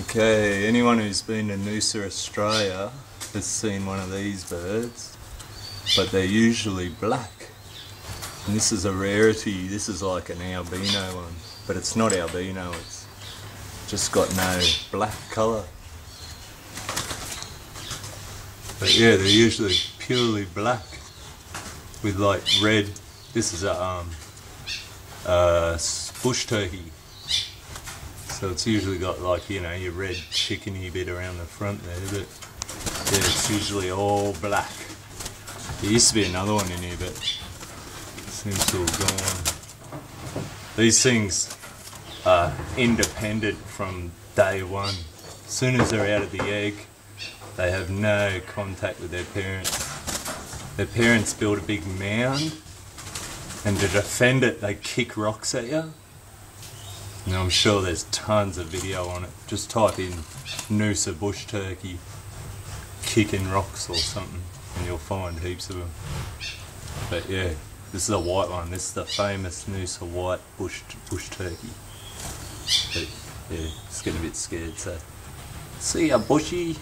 Okay, anyone who's been to Noosa, Australia has seen one of these birds, but they're usually black. And this is a rarity, this is like an albino one, but it's not albino, it's just got no black colour. But yeah, they're usually purely black with like red. This is a um, uh, bush turkey. So it's usually got like, you know, your red chickeny bit around the front there, but yeah, it's usually all black. There used to be another one in here, but it seems to have gone. These things are independent from day one. As soon as they're out of the egg, they have no contact with their parents. Their parents build a big mound, and to defend it, they kick rocks at you. And I'm sure there's tons of video on it. Just type in Noosa bush turkey kicking rocks or something, and you'll find heaps of them. But yeah, this is a white one. This is the famous Noosa white bush bush turkey. But yeah, it's getting a bit scared. So see ya, bushy.